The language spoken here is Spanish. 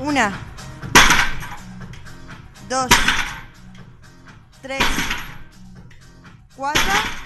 Una. Dos. Tres. Cuatro.